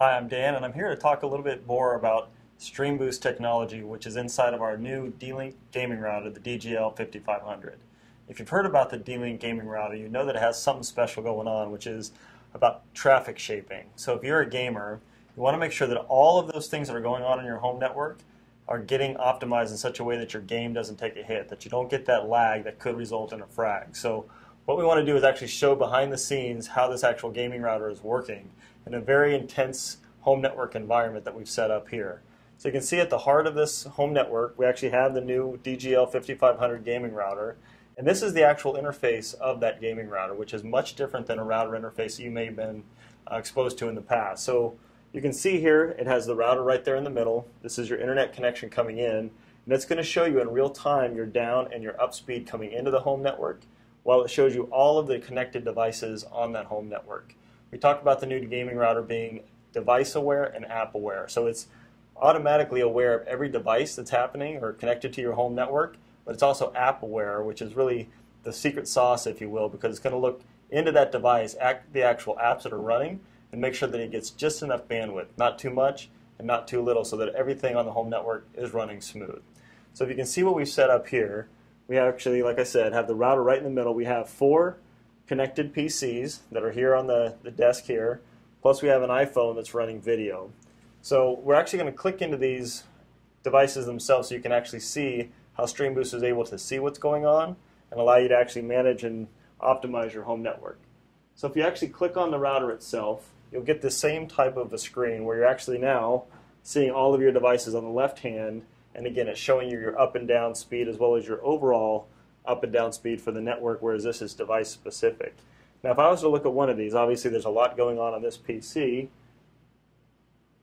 Hi, I'm Dan, and I'm here to talk a little bit more about StreamBoost technology, which is inside of our new D-Link gaming router, the DGL 5500. If you've heard about the D-Link gaming router, you know that it has something special going on, which is about traffic shaping. So if you're a gamer, you want to make sure that all of those things that are going on in your home network are getting optimized in such a way that your game doesn't take a hit, that you don't get that lag that could result in a frag. So what we want to do is actually show behind the scenes how this actual gaming router is working in a very intense home network environment that we've set up here. So you can see at the heart of this home network, we actually have the new DGL 5500 gaming router. And this is the actual interface of that gaming router, which is much different than a router interface you may have been uh, exposed to in the past. So you can see here, it has the router right there in the middle. This is your internet connection coming in. And it's going to show you in real time your down and your up speed coming into the home network, while it shows you all of the connected devices on that home network. We talked about the new gaming router being device aware and app aware. So it's automatically aware of every device that's happening or connected to your home network, but it's also app aware, which is really the secret sauce, if you will, because it's going to look into that device, act, the actual apps that are running, and make sure that it gets just enough bandwidth, not too much and not too little, so that everything on the home network is running smooth. So if you can see what we've set up here, we actually, like I said, have the router right in the middle. We have four connected PCs that are here on the, the desk here. Plus we have an iPhone that's running video. So we're actually going to click into these devices themselves so you can actually see how StreamBoost is able to see what's going on and allow you to actually manage and optimize your home network. So if you actually click on the router itself, you'll get the same type of a screen where you're actually now seeing all of your devices on the left hand and again it's showing you your up and down speed as well as your overall up and down speed for the network whereas this is device specific. Now, if I was to look at one of these, obviously there's a lot going on on this PC.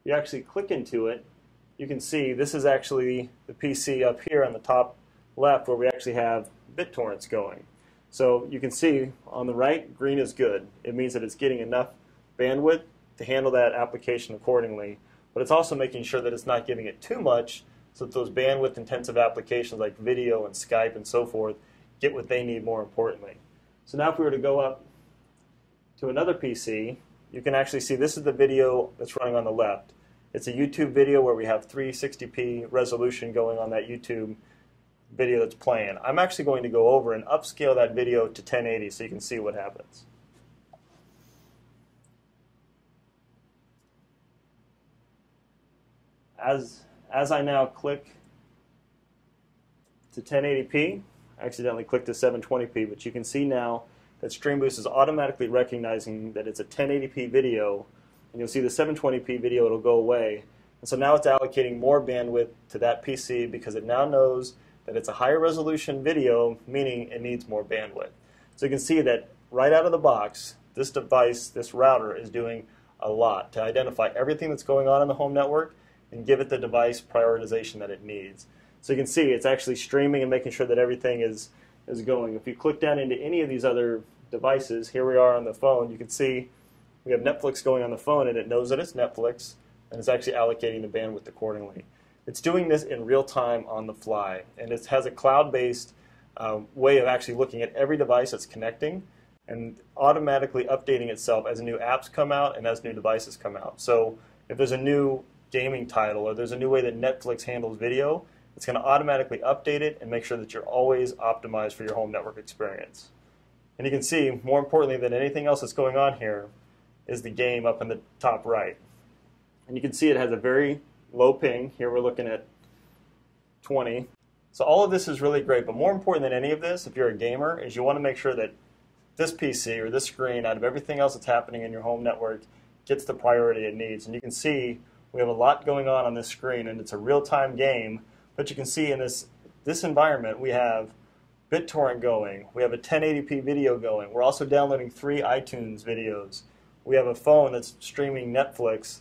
You actually click into it, you can see this is actually the PC up here on the top left where we actually have BitTorrents going. So you can see on the right, green is good. It means that it's getting enough bandwidth to handle that application accordingly. But it's also making sure that it's not giving it too much so that those bandwidth intensive applications like video and Skype and so forth get what they need more importantly. So now if we were to go up to another PC, you can actually see this is the video that's running on the left. It's a YouTube video where we have 360p resolution going on that YouTube video that's playing. I'm actually going to go over and upscale that video to 1080 so you can see what happens. As, as I now click to 1080p, I accidentally clicked to 720p, but you can see now that StreamBoost is automatically recognizing that it's a 1080p video, and you'll see the 720p video, it'll go away. And so now it's allocating more bandwidth to that PC because it now knows that it's a higher resolution video, meaning it needs more bandwidth. So you can see that right out of the box, this device, this router, is doing a lot to identify everything that's going on in the home network and give it the device prioritization that it needs. So you can see it's actually streaming and making sure that everything is is going. If you click down into any of these other devices, here we are on the phone, you can see we have Netflix going on the phone and it knows that it's Netflix and it's actually allocating the bandwidth accordingly. It's doing this in real time on the fly and it has a cloud-based um, way of actually looking at every device that's connecting and automatically updating itself as new apps come out and as new devices come out. So if there's a new gaming title or there's a new way that Netflix handles video, it's going to automatically update it and make sure that you're always optimized for your home network experience. And you can see, more importantly than anything else that's going on here, is the game up in the top right. And you can see it has a very low ping. Here we're looking at 20. So all of this is really great, but more important than any of this, if you're a gamer, is you want to make sure that this PC or this screen, out of everything else that's happening in your home network, gets the priority it needs. And you can see we have a lot going on on this screen, and it's a real-time game but you can see in this, this environment, we have BitTorrent going. We have a 1080p video going. We're also downloading three iTunes videos. We have a phone that's streaming Netflix.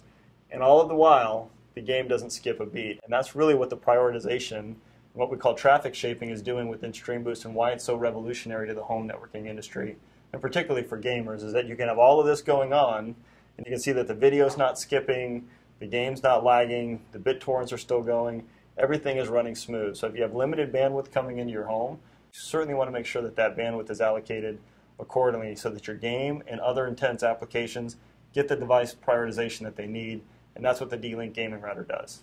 And all of the while, the game doesn't skip a beat. And that's really what the prioritization, what we call traffic shaping, is doing within StreamBoost and why it's so revolutionary to the home networking industry, and particularly for gamers, is that you can have all of this going on, and you can see that the video's not skipping, the game's not lagging, the BitTorrents are still going, everything is running smooth. So if you have limited bandwidth coming into your home, you certainly want to make sure that that bandwidth is allocated accordingly so that your game and other intense applications get the device prioritization that they need, and that's what the D-Link gaming router does.